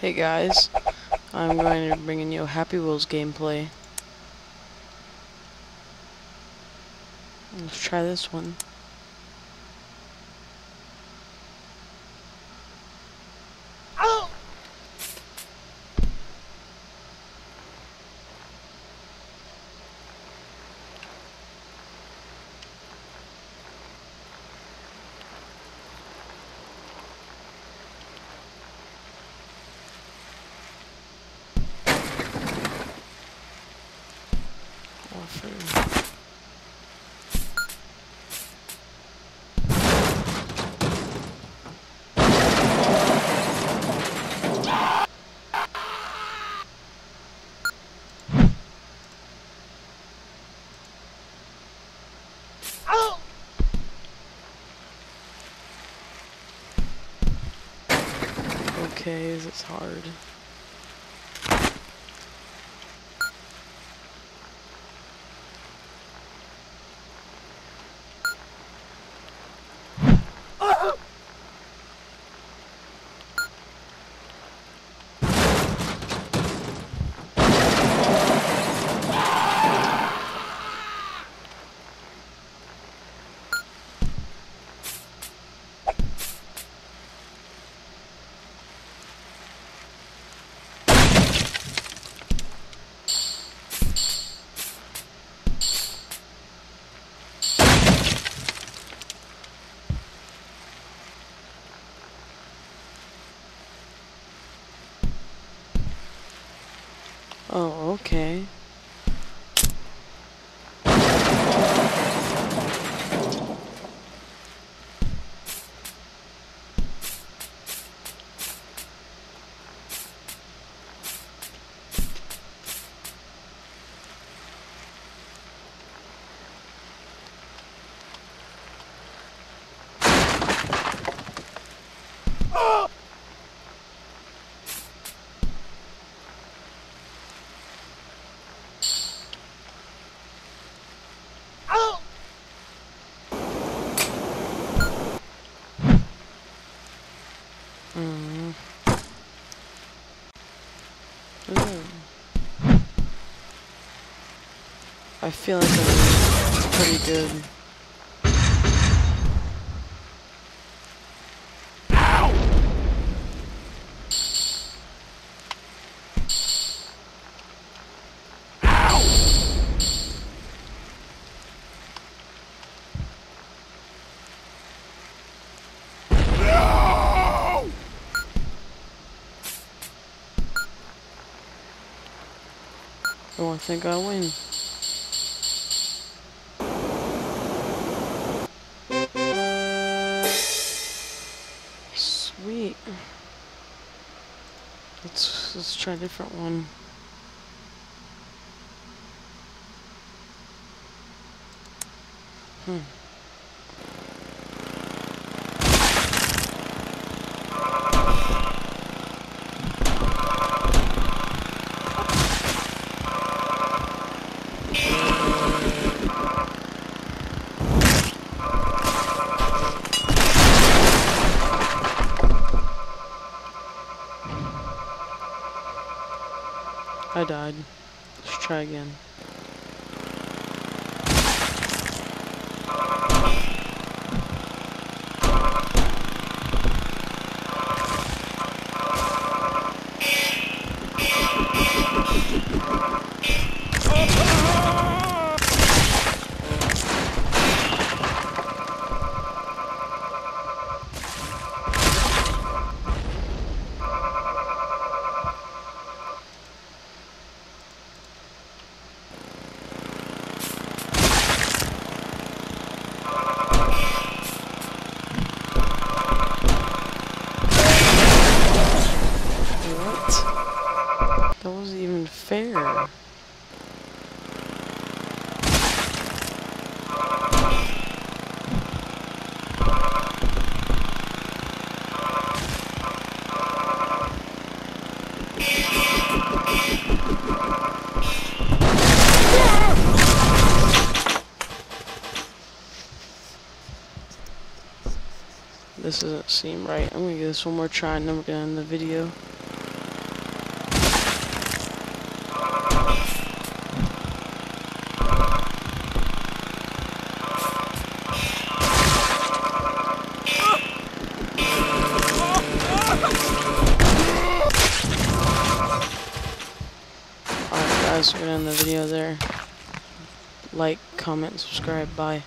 Hey guys, I'm going to bring bringing you Happy Wheels gameplay. Let's try this one. Okay, it's hard. Okay. Mm. Ooh. I feel like I'm pretty good. I think I win. Sweet. Let's let's try a different one. Hmm. I died. Let's try again. Fair. This doesn't seem right. I'm gonna give this one more try and then we're gonna end the video. Gonna end the video there. Like, comment, subscribe, bye.